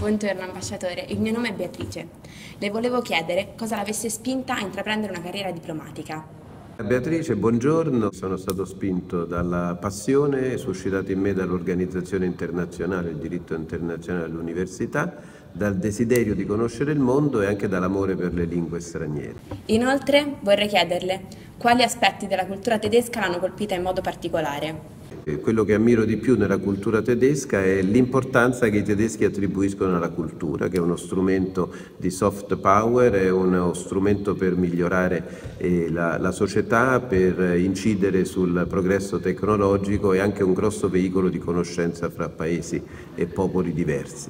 Buongiorno ambasciatore, il mio nome è Beatrice. Le volevo chiedere cosa l'avesse spinta a intraprendere una carriera diplomatica. Beatrice, buongiorno. Sono stato spinto dalla passione suscitata in me dall'organizzazione internazionale, il diritto internazionale all'università, dal desiderio di conoscere il mondo e anche dall'amore per le lingue straniere. Inoltre vorrei chiederle quali aspetti della cultura tedesca l'hanno colpita in modo particolare. Quello che ammiro di più nella cultura tedesca è l'importanza che i tedeschi attribuiscono alla cultura, che è uno strumento di soft power, è uno strumento per migliorare eh, la, la società, per incidere sul progresso tecnologico e anche un grosso veicolo di conoscenza fra paesi e popoli diversi.